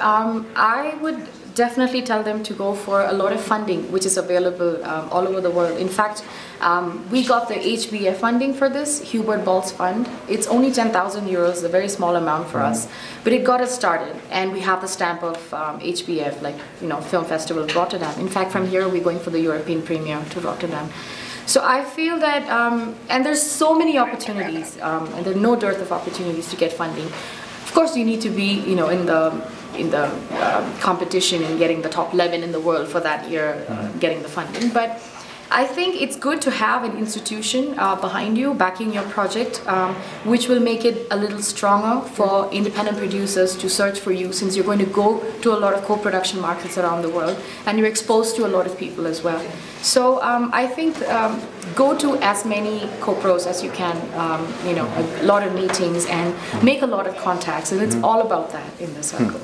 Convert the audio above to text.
Um, I would definitely tell them to go for a lot of funding which is available um, all over the world. In fact, um, we got the HBF funding for this, Hubert Bals Fund. It's only 10,000 euros, a very small amount for us, but it got us started and we have the stamp of um, HBF, like, you know, Film Festival of Rotterdam. In fact, from here we're going for the European premiere to Rotterdam. So I feel that, um, and there's so many opportunities, um, and there's no dearth of opportunities to get funding. Of course, you need to be, you know, in the in the um, competition and getting the top 11 in the world for that year, uh, getting the funding. But I think it's good to have an institution uh, behind you, backing your project, um, which will make it a little stronger for independent producers to search for you since you're going to go to a lot of co-production markets around the world and you're exposed to a lot of people as well. So um, I think um, go to as many co-pros as you can, um, you know, a lot of meetings and make a lot of contacts and it's all about that in the circle.